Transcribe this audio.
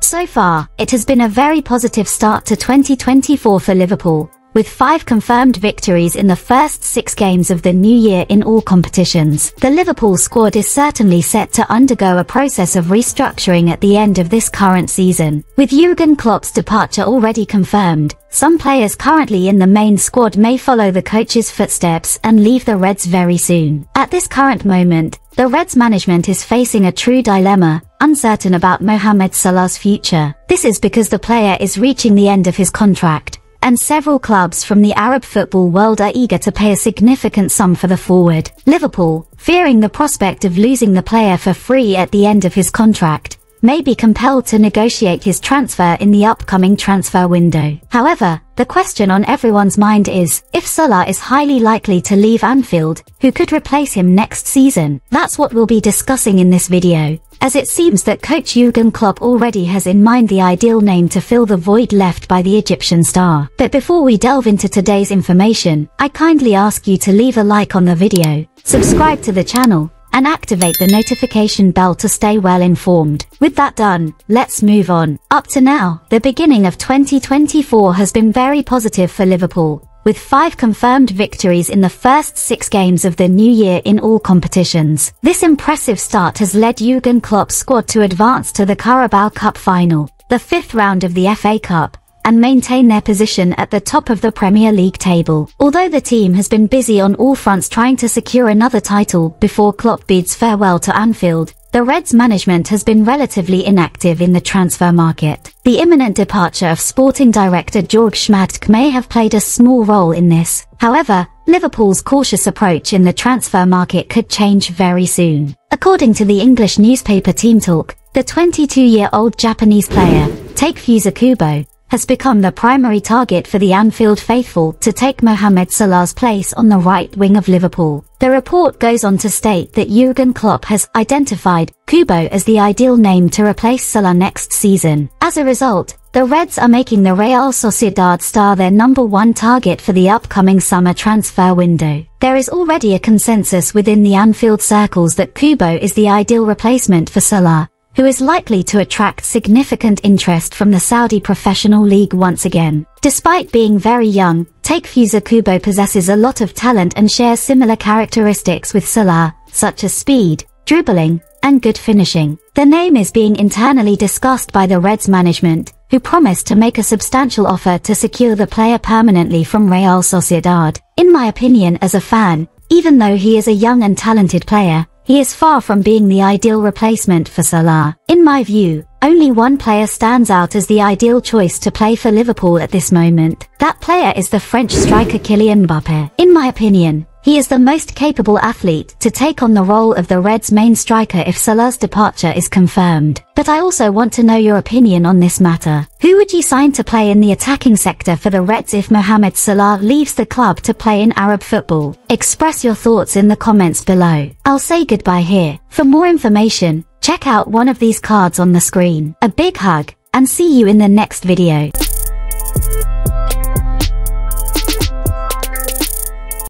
So far, it has been a very positive start to 2024 for Liverpool, with five confirmed victories in the first six games of the new year in all competitions. The Liverpool squad is certainly set to undergo a process of restructuring at the end of this current season. With Jurgen Klopp's departure already confirmed, some players currently in the main squad may follow the coach's footsteps and leave the Reds very soon. At this current moment, the Reds management is facing a true dilemma, uncertain about Mohamed Salah's future. This is because the player is reaching the end of his contract, and several clubs from the Arab football world are eager to pay a significant sum for the forward. Liverpool, fearing the prospect of losing the player for free at the end of his contract, may be compelled to negotiate his transfer in the upcoming transfer window. However, the question on everyone's mind is, if Salah is highly likely to leave Anfield, who could replace him next season? That's what we'll be discussing in this video, as it seems that coach Jurgen Klopp already has in mind the ideal name to fill the void left by the Egyptian star. But before we delve into today's information, I kindly ask you to leave a like on the video, subscribe to the channel, and activate the notification bell to stay well informed. With that done, let's move on. Up to now, the beginning of 2024 has been very positive for Liverpool, with five confirmed victories in the first six games of the new year in all competitions. This impressive start has led Jurgen Klopp's squad to advance to the Carabao Cup final, the fifth round of the FA Cup, and maintain their position at the top of the Premier League table. Although the team has been busy on all fronts trying to secure another title before Klopp bids farewell to Anfield, the Reds management has been relatively inactive in the transfer market. The imminent departure of sporting director Jörg Schmadtke may have played a small role in this. However, Liverpool's cautious approach in the transfer market could change very soon. According to the English newspaper Team Talk, the 22-year-old Japanese player, Takefusa Kubo, has become the primary target for the Anfield faithful to take Mohamed Salah's place on the right wing of Liverpool. The report goes on to state that Jurgen Klopp has identified Kubo as the ideal name to replace Salah next season. As a result, the Reds are making the Real Sociedad star their number one target for the upcoming summer transfer window. There is already a consensus within the Anfield circles that Kubo is the ideal replacement for Salah, who is likely to attract significant interest from the Saudi Professional League once again. Despite being very young, Takefusa Kubo possesses a lot of talent and shares similar characteristics with Salah, such as speed, dribbling, and good finishing. The name is being internally discussed by the Reds management, who promised to make a substantial offer to secure the player permanently from Real Sociedad. In my opinion as a fan, even though he is a young and talented player, he is far from being the ideal replacement for Salah. In my view, only one player stands out as the ideal choice to play for Liverpool at this moment. That player is the French striker Kylian Mbappe. In my opinion, he is the most capable athlete to take on the role of the Reds' main striker if Salah's departure is confirmed. But I also want to know your opinion on this matter. Who would you sign to play in the attacking sector for the Reds if Mohamed Salah leaves the club to play in Arab football? Express your thoughts in the comments below. I'll say goodbye here. For more information, check out one of these cards on the screen. A big hug, and see you in the next video.